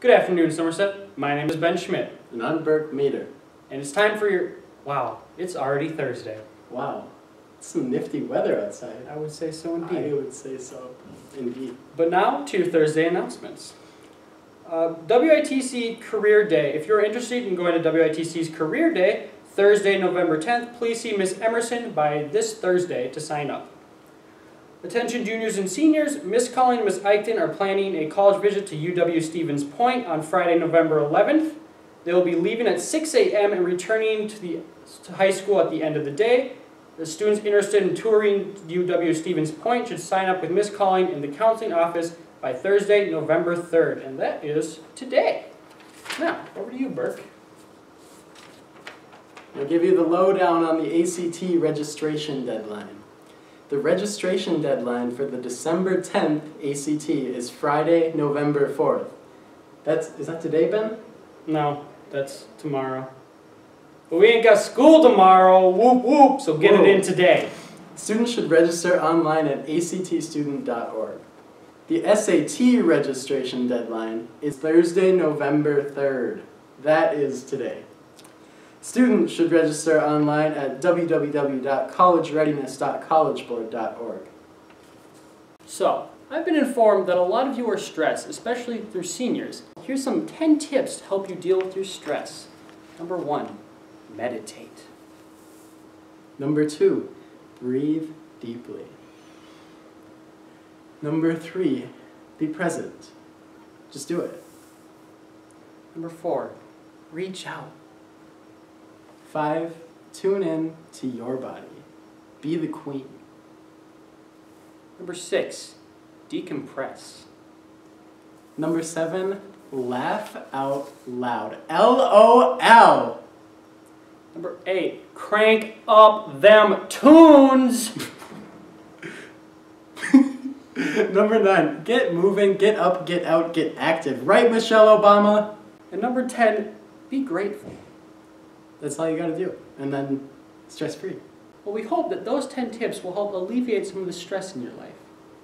Good afternoon, Somerset. My name is Ben Schmidt, And I'm Burke Mater. and it's time for your. Wow, it's already Thursday. Wow, it's some nifty weather outside. I would say so indeed. I would say so. Indeed. But now to your Thursday announcements. Uh, WITC Career Day. If you're interested in going to WITC's Career Day, Thursday, November 10th, please see Miss Emerson by this Thursday to sign up. Attention juniors and seniors, Miss Cullen and Miss Eichten are planning a college visit to UW Stevens Point on Friday, November 11th. They will be leaving at 6 a.m. and returning to the to high school at the end of the day. The students interested in touring UW Stevens Point should sign up with Miss Cullen in the counseling office by Thursday, November 3rd, and that is today. Now, over to you, Burke. I'll give you the lowdown on the ACT registration deadline. The registration deadline for the December 10th ACT is Friday, November 4th. That's is that today, Ben? No, that's tomorrow. But we ain't got school tomorrow, whoop whoop, so get Whoa. it in today. Students should register online at actstudent.org. The SAT registration deadline is Thursday, November 3rd. That is today. Students should register online at www.collegereadiness.collegeboard.org. So, I've been informed that a lot of you are stressed, especially through seniors. Here's some 10 tips to help you deal with your stress. Number one, meditate. Number two, breathe deeply. Number three, be present. Just do it. Number four, reach out. Five, tune in to your body. Be the queen. Number six, decompress. Number seven, laugh out loud. L O L. Number eight, crank up them tunes. Number nine, get moving, get up, get out, get active. Right, Michelle Obama? And number 10, be grateful. That's all you gotta do. And then stress free. Well, we hope that those 10 tips will help alleviate some of the stress in your life.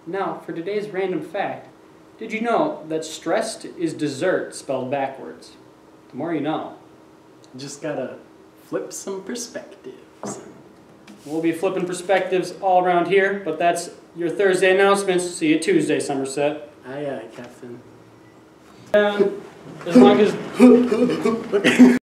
Now, for today's random fact, did you know that stressed is dessert spelled backwards? The more you know. Just gotta flip some perspectives. We'll be flipping perspectives all around here, but that's your Thursday announcements. See you Tuesday, Somerset. Aye, aye, Captain. And as long as